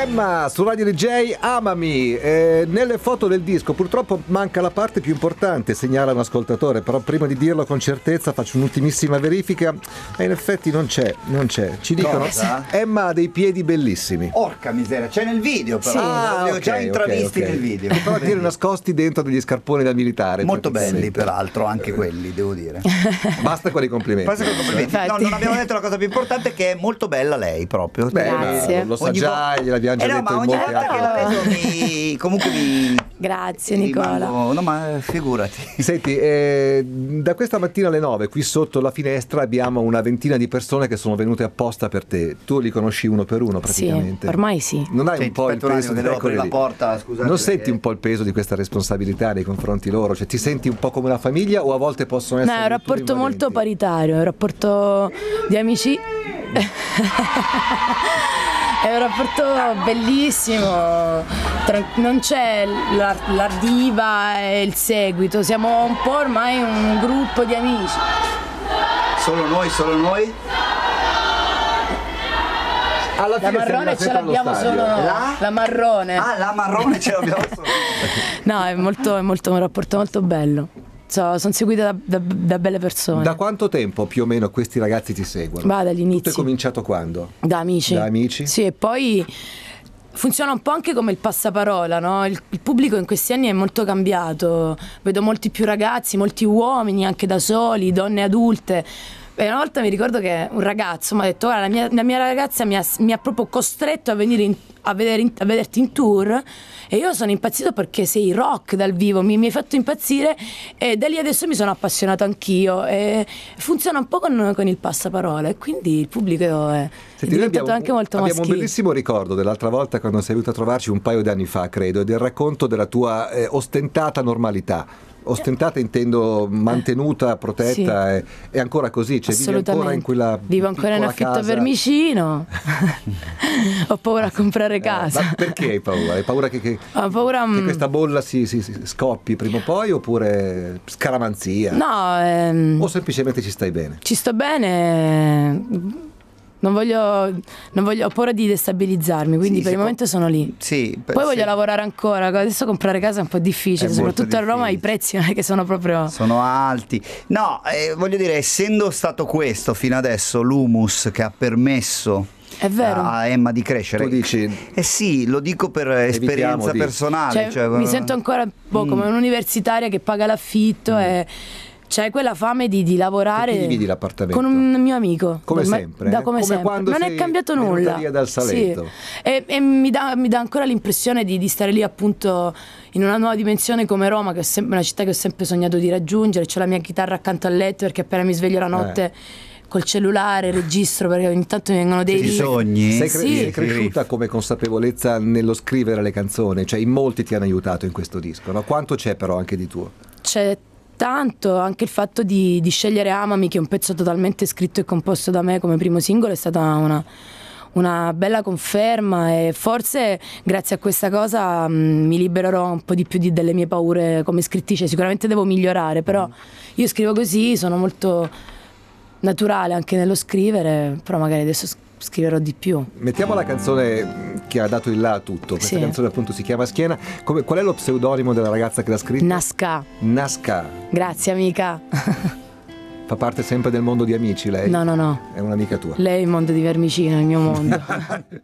Emma su Radio DJ Amami eh, nelle foto del disco purtroppo manca la parte più importante segnala un ascoltatore però prima di dirlo con certezza faccio un'ultimissima verifica e in effetti non c'è non c'è ci dicono Cosa? Emma ha dei piedi bellissimi Porca miseria, c'è nel video però. Sì. Ah, li ho ok, già intravisti ok. nel video. però tieni nascosti dentro degli scarponi da militare Molto belli praticamente. peraltro anche quelli, devo dire. basta con i complimenti Basta con i complimenti. No, non abbiamo detto la cosa più importante che è molto bella lei proprio. Beh, Grazie. lo sa Ogni già, vo- gliel'abbiamo già Eh no, detto ma in ogni molte volta che altre la vedo mi comunque mi Grazie mi Nicola. rimango- No, ma figurati. Senti, eh, da questa mattina alle 9 qui sotto la finestra abbiamo una ventina di persone che sono venute apposta per te. Tu li conosci uno per uno Sì, praticamente. ormai sì. Non hai un Senti, po' il un peso eccoli aprire la porta, scusate, Non perché- senti un po' il peso di questa responsabilità nei confronti loro? Cioè ti senti un po' come una famiglia o a volte possono No, essere è un rapporto molto paritario, è un rapporto di amici. È un rapporto bellissimo, non c'è la, la diva e il seguito, siamo un po' ormai un gruppo di amici. Solo noi, solo noi? Alla La fine marrone sembra ce l'abbiamo solo noi. La? La marrone. Ah, la marrone ce l'abbiamo solo. No, è molto, è molto un rapporto molto bello. Sono seguita da, da- da belle persone. Da quanto tempo più o meno questi ragazzi ti seguono? Va dall'inizio. Tutto è cominciato quando? Da amici. Da amici? Sì, e poi funziona un po' anche come il passaparola, no? il, il pubblico in questi anni è molto cambiato, vedo molti più ragazzi, molti uomini, anche da soli, donne adulte. E una volta mi ricordo che un ragazzo mi ha detto: Guarda, la mia, la mia ragazza mi ha, mi ha proprio costretto a venire in- a, vedere in- a vederti in tour. E io sono impazzito perché sei rock dal vivo, mi, mi hai fatto impazzire. E da lì adesso mi sono appassionato anch'io. E funziona un po' con, con il passaparola. E quindi il pubblico è, è Senti, noi diventato anche molto abbiamo un maschile. bellissimo ricordo dell'altra volta quando sei venuto a trovarci un paio di anni fa, credo, e del racconto della tua eh, ostentata normalità. Ostentata intendo mantenuta, protetta, e, è ancora così, cioè vivi ancora in quella Vivo ancora in affitto a casa. Vermicino. Ho paura a comprare Eh, casa. ma perché hai paura? Hai paura che, che- paura. che mm, questa bolla si, si- si scoppi prima o poi oppure scaramanzia? No, ehm, O semplicemente ci stai bene? ci sto bene. Non voglio, non voglio, ho paura di destabilizzarmi, quindi Sì, per il seco- momento sono lì. Sì, per- Poi voglio sì. lavorare ancora, adesso comprare casa è un po' difficile, È soprattutto a Roma i difficile. prezzi non è che sono proprio... Sono alti. No, eh, voglio dire, essendo stato questo fino adesso l'humus che ha permesso È vero. a Emma di crescere. Tu dici Eh sì, lo dico per esperienza di- personale. Cioè, mi sento ancora boh, come Mm. un'universitaria che paga l'affitto e c'è quella fame di, di lavorare Con chi dividi l'appartamento? con un mio amico Come Ma- sempre, da eh? come, Come sempre. non è cambiato nulla via dal. Sì. e, e mi, dà, mi dà ancora l'impressione di, di stare lì appunto in una nuova dimensione come Roma che è sempre una città che ho sempre sognato di raggiungere c'ho la mia chitarra accanto al letto perché appena mi sveglio la notte col cellulare registro perché ogni tanto mi vengono dei sogni? Sei, cre- Sì. sei cresciuta come consapevolezza nello scrivere le canzoni, cioè in molti ti hanno aiutato in questo disco, no? Quanto c'è però anche di tuo? C'è tanto, anche il fatto di, di scegliere Amami, che è un pezzo totalmente scritto e composto da me come primo singolo, è stata una, una bella conferma e forse grazie a questa cosa mh, mi libererò un po' di più di- delle mie paure come scrittrice. Sicuramente devo migliorare, però io scrivo così, sono molto naturale anche nello scrivere, però magari adesso scriverò di più. Mettiamo la canzone che ha dato il là a tutto, questa Sì. canzone appunto si chiama Schiena, Come- qual è lo pseudonimo della ragazza che l'ha scritta? Nasca, Nasca, grazie amica. fa parte sempre del mondo di amici lei? No, no, no. È un'amica tua. Lei è il mondo di Vermicino, il mio mondo.